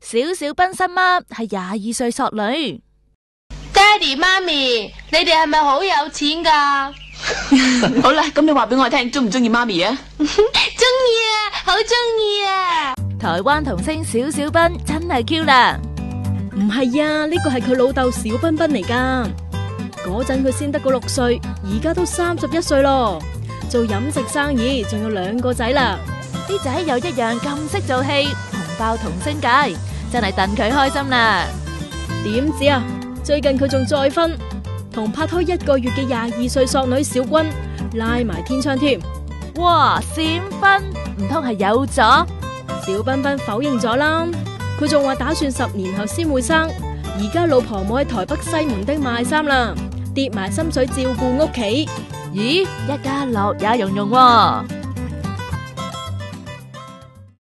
小小斌新妈系廿二岁索女，爹哋妈咪，你哋系咪好有钱噶？好啦，咁你话俾我听，中唔中意妈咪啊？中意啊，好中意啊！台湾童星小小斌真系 Q 啦，唔系啊，呢个系佢老豆小斌斌嚟噶，嗰阵佢先得个六岁，而家都三十一岁咯，做饮食生意，仲有两个仔啦，啲仔又一样咁识做戏。爆同星界，真系戥佢开心啦，点知啊，最近佢仲再婚，同拍拖一个月嘅廿二岁索女小君拉埋天窗添，哇闪婚，唔通系有咗？小彬彬否认咗啦，佢仲话打算十年后先会生，而家老婆冇喺台北西门町卖衫啦，跌埋心水照顾屋企，咦一家乐也融融。